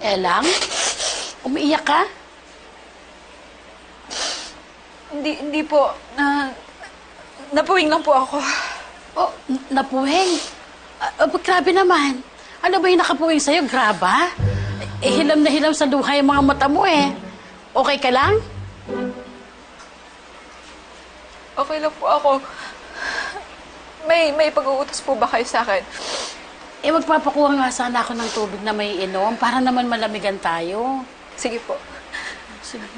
Elang? Umiiyak ka? Hindi, hindi po. Na, napuwing lang po ako. Oh, napuwing. Ah, oh, grabe naman. Ano ba yung nakapuwing sa'yo? Graba? Eh, hilam na hilam sa luha yung mga mata mo eh. Okay ka lang? Okay lang po ako. May, may pag-uutos po ba kayo sa akin? Eh, magpapakuha nga sana ako ng tubig na may inom para naman malamigan tayo. Sige po. Sige.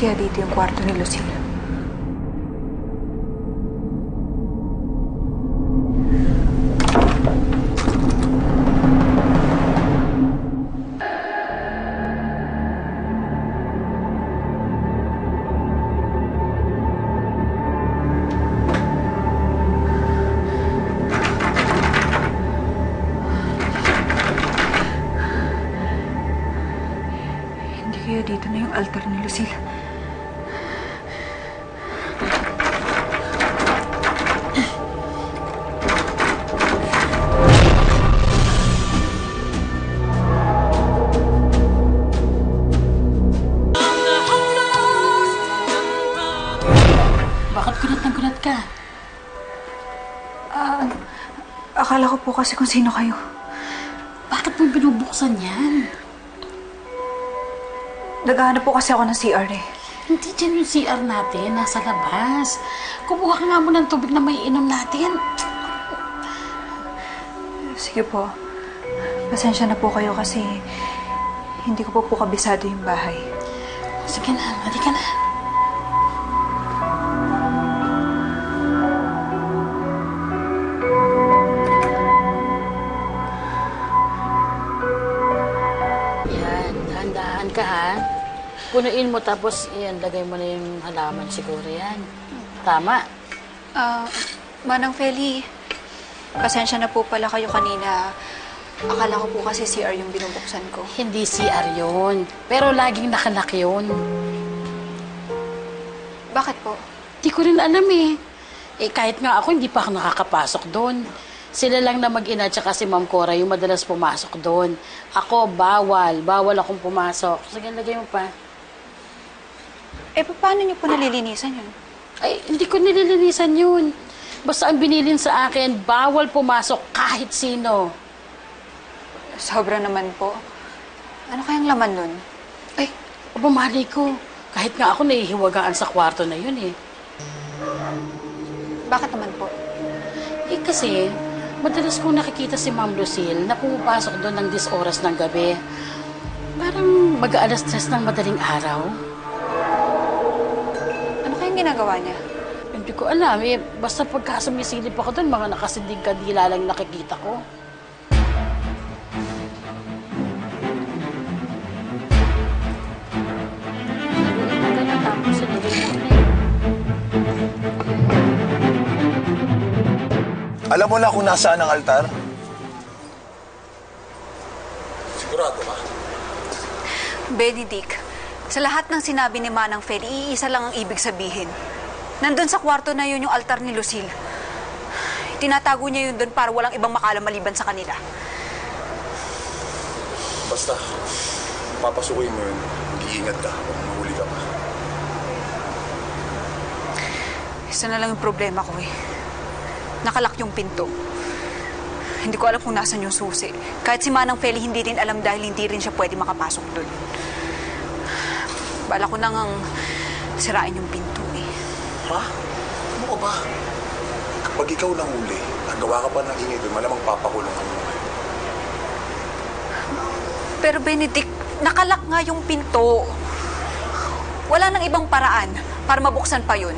Saan kaya dito yung kwarto ni Lucille? Kasi kung sino kayo. Bakit mo binubuksan yan? Naghahanap po kasi ako ng CR eh. Hindi dyan yung CR natin, nasa labas. Kumuha ka nga mo ng tubig na may inom natin. Sige po. Pasensya na po kayo kasi hindi ko po po kabisado yung bahay. Sige na, hali ka na. Punuin mo tapos yan, lagay mo na yung halaman siguro yan. Tama. Ah, Manang Feli, pasensya na po pala kayo kanina. Akala ko po kasi CR yung binubuksan ko. Hindi CR yun. Pero laging nakalak yun. Bakit po? Di ko rin alam eh. Eh kahit nga ako, hindi pa ako nakakapasok doon. Sila lang na mag-ina tsaka si Ma'am Cora yung madalas pumasok doon. Ako, bawal. Bawal akong pumasok. Sige, lagay mo pa. Eh, paano niyo po nalilinisan yun? Ay, hindi ko nililinisan yun. Basta ang binilin sa akin, bawal pumasok kahit sino. Sobra naman po. Ano kayang laman nun? Ay, bumali ko. Kahit nga ako nahihiwagaan sa kwarto na yun eh. Bakit naman po? Eh kasi, madalas kong nakikita si Ma'am Lucille na pumapasok doon ng 10 oras ng gabi. Parang mag-aalas tres ng madaling araw. Ginagawa niya? Hindi ko alam eh. Basta pagka sumisilip ako doon, mga nakasinding kandila lang nakikita ko. Alam mo na kung nasaan ang altar? Sigurado ka? Benedict, sa lahat ng sinabi ni Manang Feli, iisa lang ang ibig sabihin. Nandun sa kwarto na yun yung altar ni Lucille. Tinatago niya yun doon para walang ibang makalam maliban sa kanila. Basta, papasukin mo yun. Mag-iingat ka kung mahuli ka pa. Isa na lang yung problema ko eh. Nakalak yung pinto. Hindi ko alam kung nasan yung susi. Kahit si Manang Feli hindi din alam dahil hindi rin siya pwede makapasok doon. Bala ko nang ang sirain yung pinto eh. Ha? Ano ka ba? Kapag ikaw lang huli, nagawa ka pa ng ingay doon, malamang papakulong ka mo. Pero Benedict, nakalak nga yung pinto. Wala nang ibang paraan para mabuksan pa yun.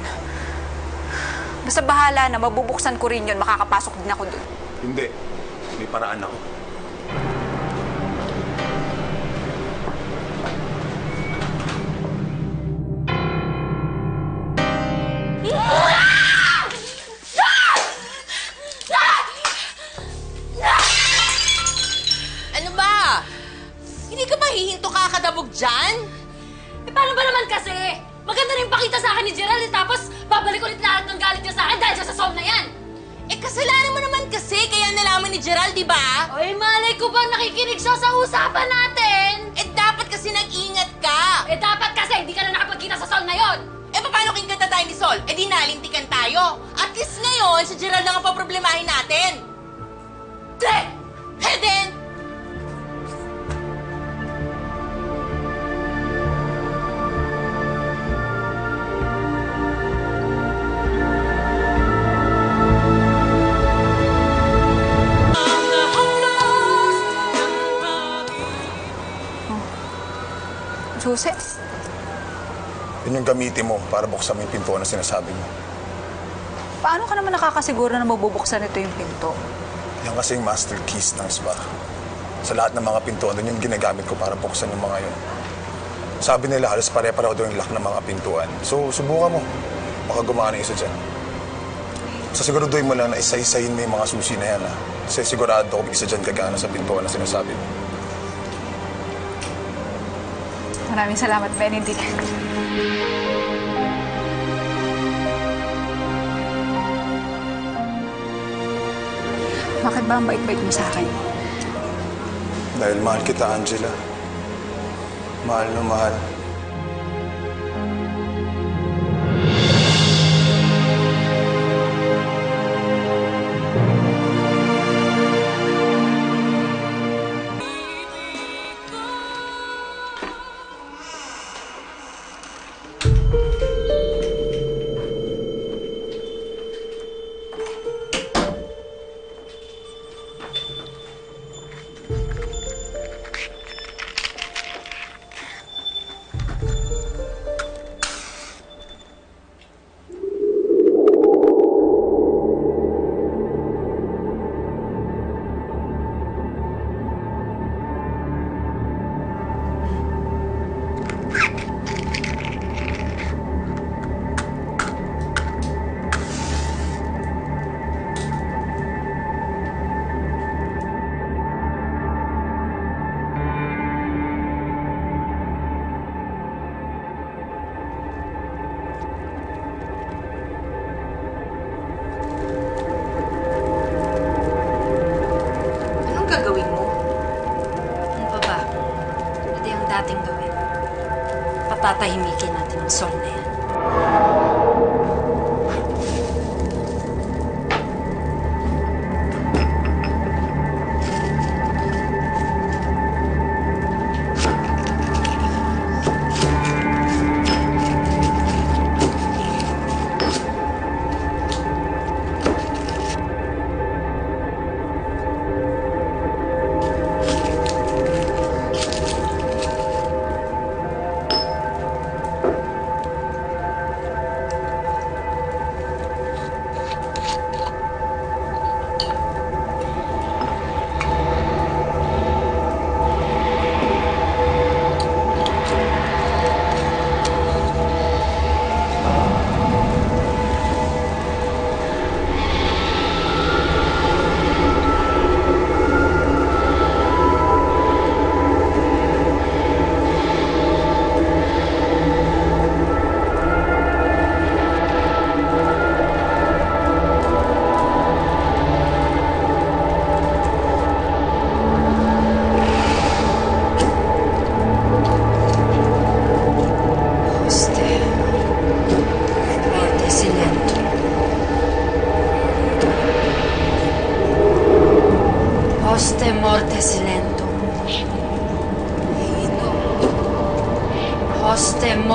Basta bahala na, mabubuksan ko rin yun, makakapasok din ako doon. Hindi. May paraan ako. Ni Gerald, di ba? Oy, malay ko bang nakikinig siya sa usapan natin? Eh, dapat kasi nag-ingat ka. Eh, dapat kasi hindi ka na nakapagkita sa Sol na yon. Eh, paano kung ganda tayo ni Sol? Eh, di nalintikan tayo. At least ngayon, si Gerald lang ang paproblemahin natin. Tre! Eh, then, Susi? Yun yung gamitin mo para buksan mo yung pinto na sinasabi mo. Paano ka naman nakakasiguro na mabubuksan ito yung pinto? Yan kasi yung master keys ng spa. Sa lahat ng mga pintuan, doon yung ginagamit ko para buksan yung mga yun. Sabi nila, halos pare-pareho daw yung lock ng mga pintuan. So, subukan mo. Baka gumana isa dyan. So, siguraduhin mo lang na isa-isahin mo yung mga susi na yan, ha? Kasi sigurado ako isa dyan gagana sa pintuan na sinasabi mo. Maraming salamat, Benedict. Bakit ba ang bait-bait mo sa akin? Dahil mahal kita, Angela. Mahal na mahal. Patatahimikin natin ang Sol na yan.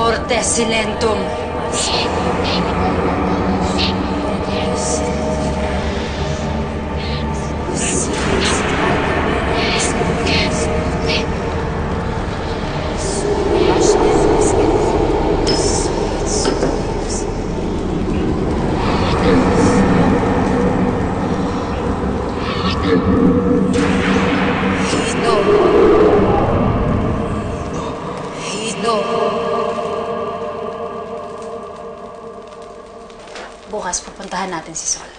Morte silentum. Bukas pupuntahan natin si Sol.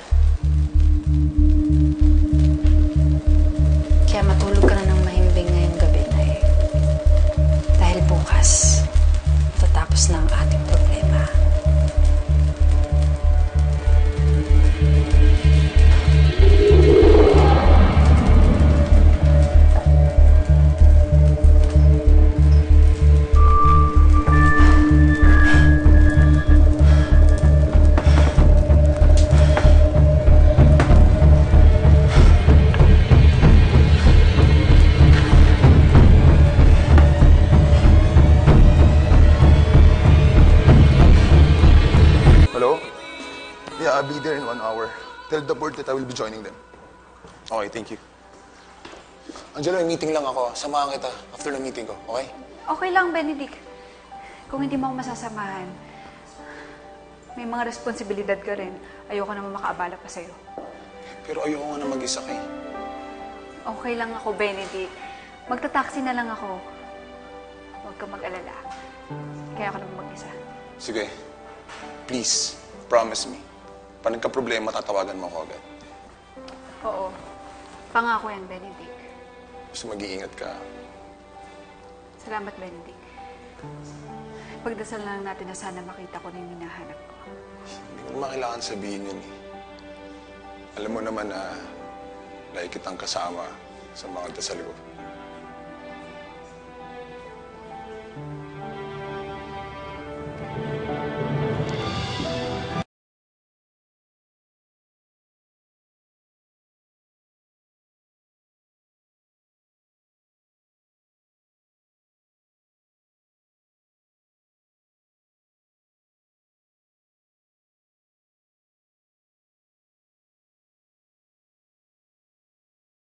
Tell the board that I will be joining them. Okay, thank you. Angelo, may meeting lang ako. Samahan kita after ng meeting ko, okay? Okay lang, Benedict. Kung hindi mo ako masasamahan, may mga responsibilidad ka rin. Ayoko naman makaabala pa sa'yo. Pero ayoko nga na mag-isa kay. Okay lang ako, Benedict. Magta-taxi na lang ako. Huwag ka mag-alala. Kaya ako naman mag-isa. Sige. Please, promise me. Pag nagka-problema, tatawagan mo ako agad. Oo. Pangako yan, Benedict. Basta mag-iingat ka. Salamat, Benedict. Pagdasal lang natin na sana makita ko na yung hinahanap ko. Hindi mo naman kailangan sabihin yun eh. Alam mo naman na lagi kitang kasama sa mga dasal ko.